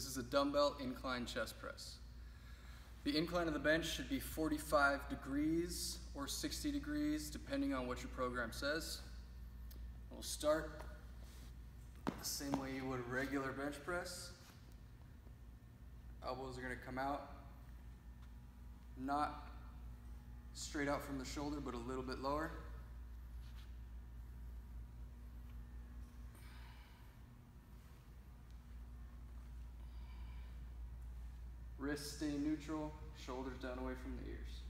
This is a dumbbell incline chest press. The incline of the bench should be 45 degrees or 60 degrees, depending on what your program says. We'll start the same way you would a regular bench press. Elbows are gonna come out, not straight out from the shoulder, but a little bit lower. Wrists stay neutral, shoulders down away from the ears.